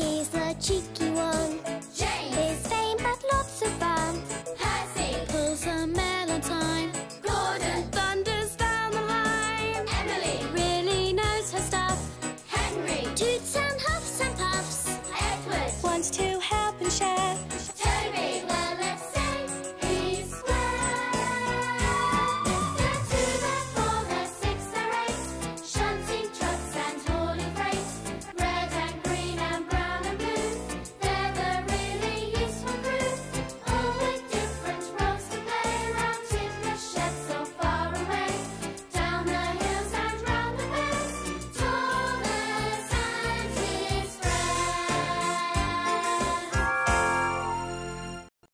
He's a cheeky one.